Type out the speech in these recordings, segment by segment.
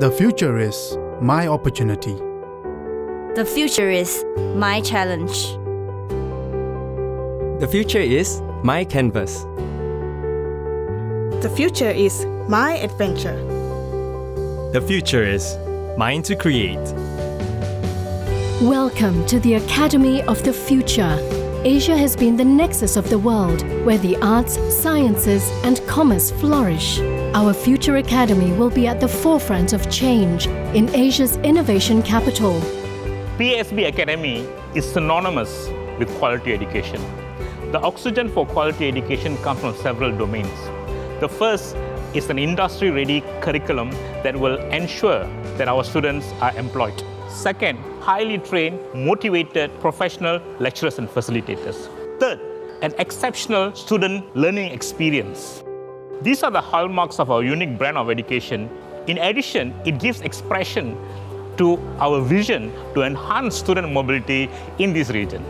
The future is my opportunity. The future is my challenge. The future is my canvas. The future is my adventure. The future is mine to create. Welcome to the Academy of the Future. Asia has been the nexus of the world where the arts, sciences, and commerce flourish. Our Future Academy will be at the forefront of change in Asia's innovation capital. PSB Academy is synonymous with quality education. The oxygen for quality education comes from several domains. The first is an industry-ready curriculum that will ensure that our students are employed. Second, highly trained, motivated professional lecturers and facilitators. Third, an exceptional student learning experience. These are the hallmarks of our unique brand of education. In addition, it gives expression to our vision to enhance student mobility in this region.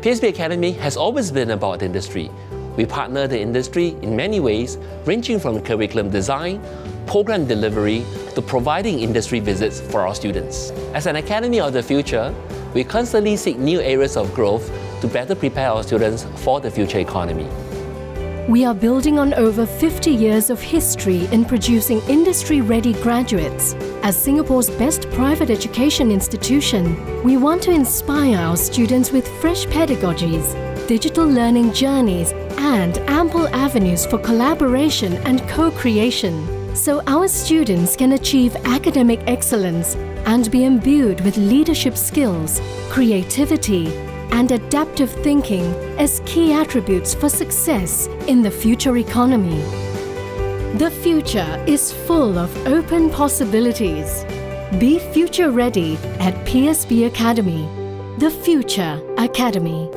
PSB Academy has always been about industry. We partner the industry in many ways, ranging from curriculum design, program delivery, to providing industry visits for our students. As an Academy of the Future, we constantly seek new areas of growth to better prepare our students for the future economy. We are building on over 50 years of history in producing industry-ready graduates. As Singapore's best private education institution, we want to inspire our students with fresh pedagogies, digital learning journeys, and ample avenues for collaboration and co-creation so our students can achieve academic excellence and be imbued with leadership skills, creativity, and adaptive thinking as key attributes for success in the future economy. The future is full of open possibilities. Be future ready at PSB Academy, the Future Academy.